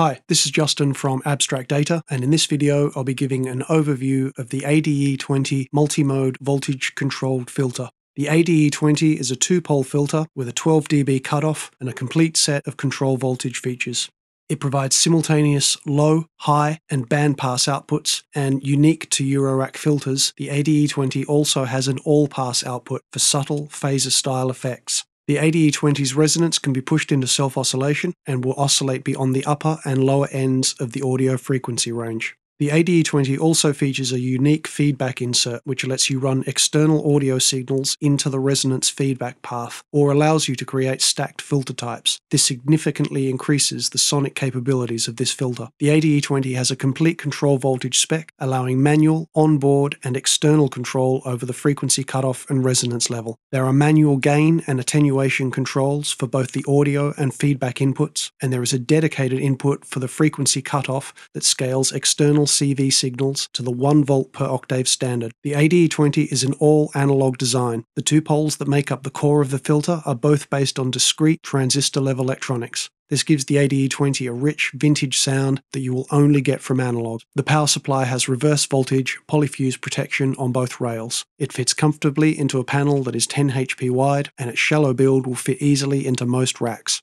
Hi, this is Justin from Abstract Data, and in this video I'll be giving an overview of the ADE20 multi-mode voltage controlled filter. The ADE20 is a two-pole filter with a 12 dB cutoff and a complete set of control voltage features. It provides simultaneous low, high, and bandpass outputs, and unique to Eurorack filters, the ADE20 also has an all-pass output for subtle phaser-style effects. The ADE20's resonance can be pushed into self-oscillation and will oscillate beyond the upper and lower ends of the audio frequency range. The ADE20 also features a unique feedback insert which lets you run external audio signals into the resonance feedback path or allows you to create stacked filter types. This significantly increases the sonic capabilities of this filter. The ADE20 has a complete control voltage spec, allowing manual, onboard, and external control over the frequency cutoff and resonance level. There are manual gain and attenuation controls for both the audio and feedback inputs, and there is a dedicated input for the frequency cutoff that scales external CV signals to the 1 volt per octave standard. The ADE20 is an all analog design. The two poles that make up the core of the filter are both based on discrete transistor level electronics. This gives the ADE20 a rich vintage sound that you will only get from analog. The power supply has reverse voltage polyfuse protection on both rails. It fits comfortably into a panel that is 10 HP wide and its shallow build will fit easily into most racks.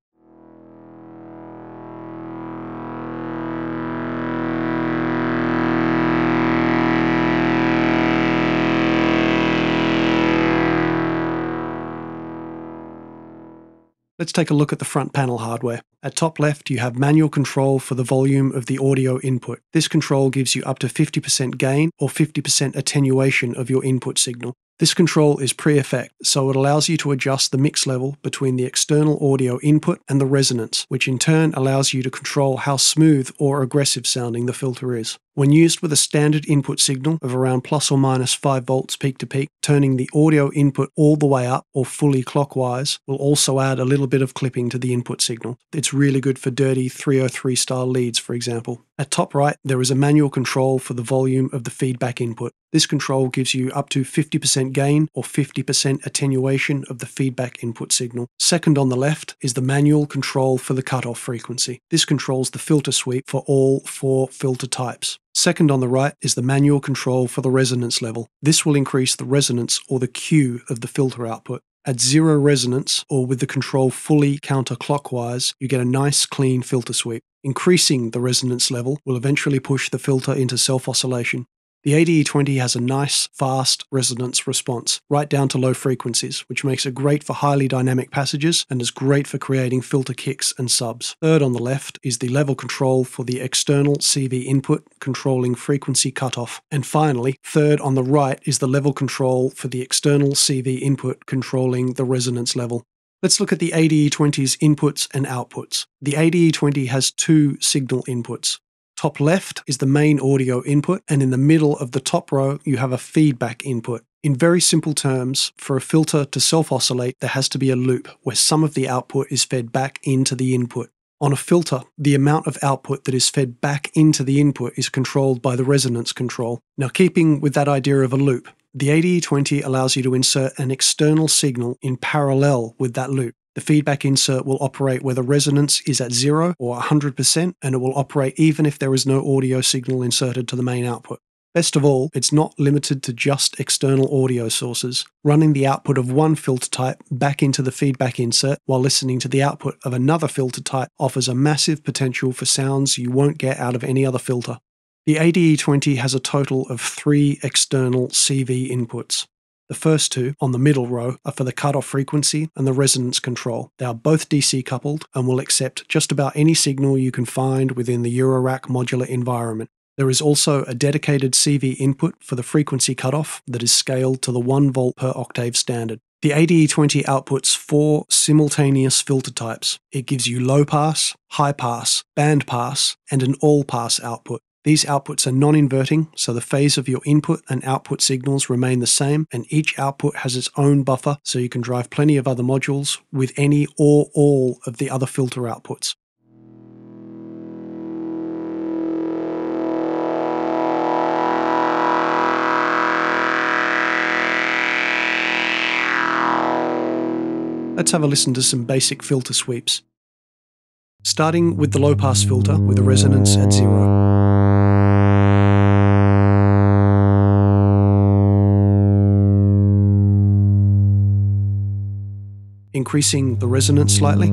Let's take a look at the front panel hardware. At top left, you have manual control for the volume of the audio input. This control gives you up to 50% gain or 50% attenuation of your input signal. This control is pre-effect, so it allows you to adjust the mix level between the external audio input and the resonance, which in turn allows you to control how smooth or aggressive sounding the filter is. When used with a standard input signal of around plus or minus 5 volts peak to peak, turning the audio input all the way up or fully clockwise will also add a little bit of clipping to the input signal. It's really good for dirty 303 style leads, for example. At top right, there is a manual control for the volume of the feedback input. This control gives you up to 50% gain or 50% attenuation of the feedback input signal. Second on the left is the manual control for the cutoff frequency. This controls the filter sweep for all four filter types. Second on the right is the manual control for the resonance level. This will increase the resonance or the Q of the filter output. At zero resonance or with the control fully counterclockwise, you get a nice clean filter sweep. Increasing the resonance level will eventually push the filter into self-oscillation. The ADE20 has a nice, fast resonance response, right down to low frequencies, which makes it great for highly dynamic passages and is great for creating filter kicks and subs. Third on the left is the level control for the external CV input, controlling frequency cutoff. And finally, third on the right is the level control for the external CV input, controlling the resonance level. Let's look at the ADE20's inputs and outputs. The ADE20 has two signal inputs, Top left is the main audio input, and in the middle of the top row, you have a feedback input. In very simple terms, for a filter to self oscillate, there has to be a loop where some of the output is fed back into the input. On a filter, the amount of output that is fed back into the input is controlled by the resonance control. Now, keeping with that idea of a loop, the ADE20 allows you to insert an external signal in parallel with that loop. The feedback insert will operate whether resonance is at 0 or 100%, and it will operate even if there is no audio signal inserted to the main output. Best of all, it's not limited to just external audio sources. Running the output of one filter type back into the feedback insert while listening to the output of another filter type offers a massive potential for sounds you won't get out of any other filter. The ADE20 has a total of three external CV inputs. The first two, on the middle row, are for the cutoff frequency and the resonance control. They are both DC coupled and will accept just about any signal you can find within the Eurorack modular environment. There is also a dedicated CV input for the frequency cutoff that is scaled to the 1 volt per octave standard. The ADE20 outputs four simultaneous filter types. It gives you low pass, high pass, band pass, and an all pass output. These outputs are non-inverting, so the phase of your input and output signals remain the same, and each output has its own buffer, so you can drive plenty of other modules with any or all of the other filter outputs. Let's have a listen to some basic filter sweeps. starting with the low pass filter with a resonance at zero. Increasing the resonance slightly.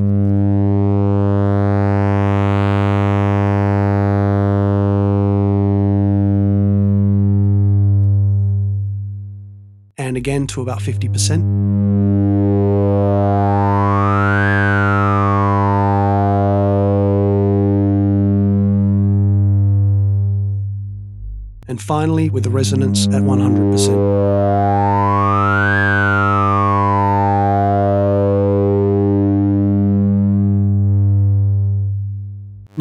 And again to about 50%. and finally with the resonance at 100%.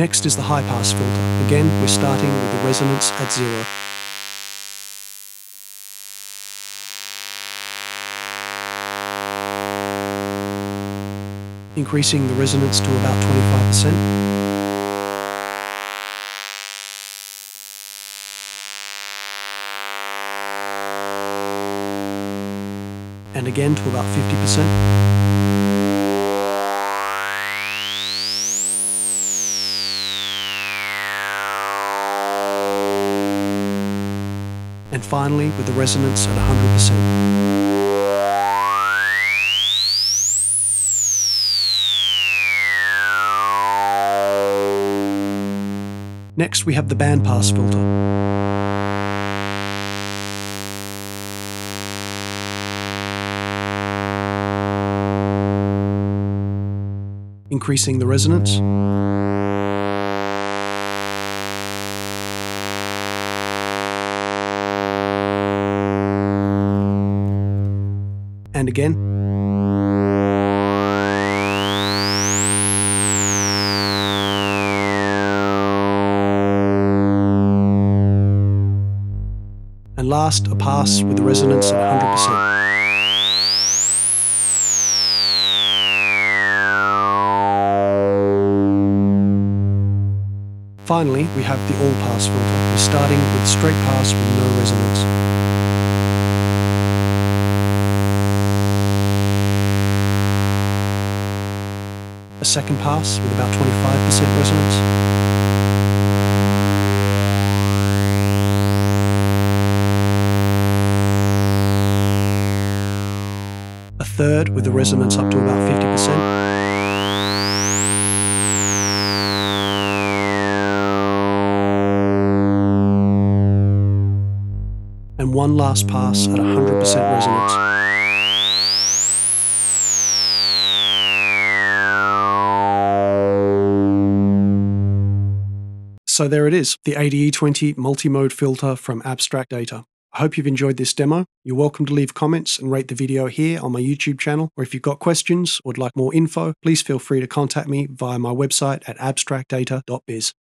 Next is the high pass filter. Again, we're starting with the resonance at zero. Increasing the resonance to about 25%. and again to about 50%. And finally, with the resonance at 100%. Next, we have the bandpass filter. increasing the resonance. And again. And last, a pass with the resonance at 100%. Finally, we have the all pass filter. We're starting with straight pass with no resonance. A second pass with about 25% resonance. A third with the resonance up to about 50%. and one last pass at 100% resonance. So there it is, the ADE20 multi-mode filter from Abstract Data. I hope you've enjoyed this demo. You're welcome to leave comments and rate the video here on my YouTube channel, or if you've got questions or would like more info, please feel free to contact me via my website at abstractdata.biz.